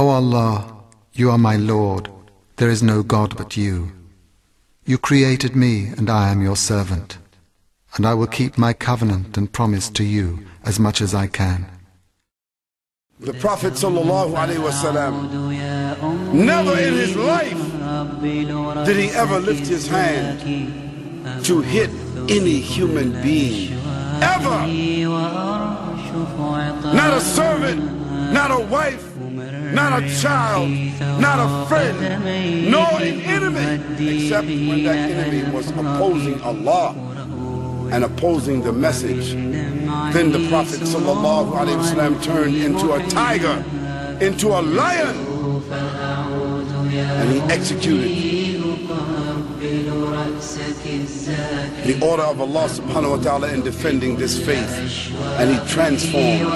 O Allah, you are my Lord, there is no God but you. You created me and I am your servant. And I will keep my covenant and promise to you as much as I can. The Prophet wasallam, never in his life did he ever lift his hand to hit any human being. Ever. Not a servant, not a wife, not a child, not a friend, nor an enemy, except when that enemy was opposing Allah and opposing the message. Then the Prophet ﷺ turned into a tiger, into a lion, and he executed the order of Allah subhanahu wa ta'ala in defending this faith. And he transformed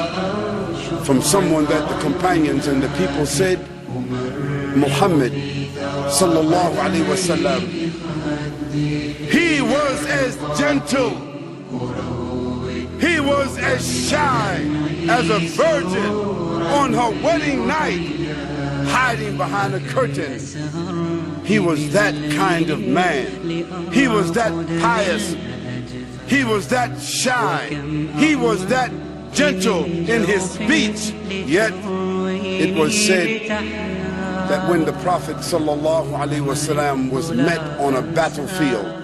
from someone that the companions and the people said, Muhammad sallallahu alayhi wasallam, he was as gentle, he was as shy as a virgin on her wedding night, hiding behind a curtain. He was that kind of man. He was that pious. He was that shy. He was that gentle in his speech. Yet it was said that when the Prophet ﷺ was met on a battlefield,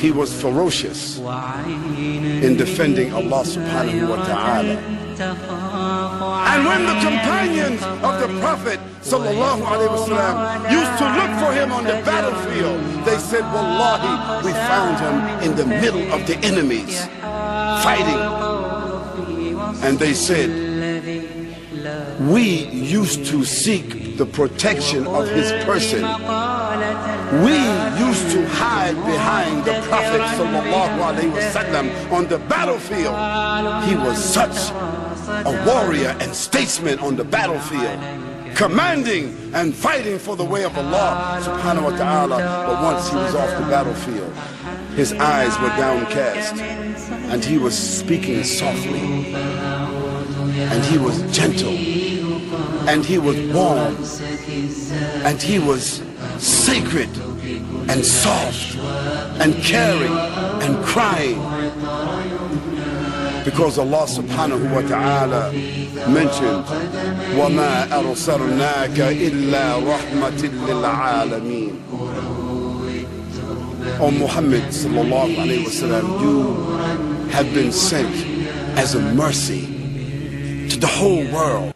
he was ferocious in defending Allah subhanahu wa ta'ala. And when the companions of the Prophet sallallahu alaihi wasallam used to look for him on the battlefield, they said, Wallahi, we found him in the middle of the enemies, fighting. And they said, we used to seek the protection of his person we used to hide behind the Prophet ﷺ on the battlefield. He was such a warrior and statesman on the battlefield commanding and fighting for the way of Allah subhanahu wa ta'ala. But once he was off the battlefield, his eyes were downcast and he was speaking softly and he was gentle and he was warm and he was sacred and soft and caring and crying because Allah subhanahu wa ta'ala mentioned وَمَا أَرْسَلْنَاكَ إِلَّا رَحْمَةٍ لِلْعَالَمِينَ O Muhammad sallallahu alayhi wa sallam, you have been sent as a mercy to the whole world.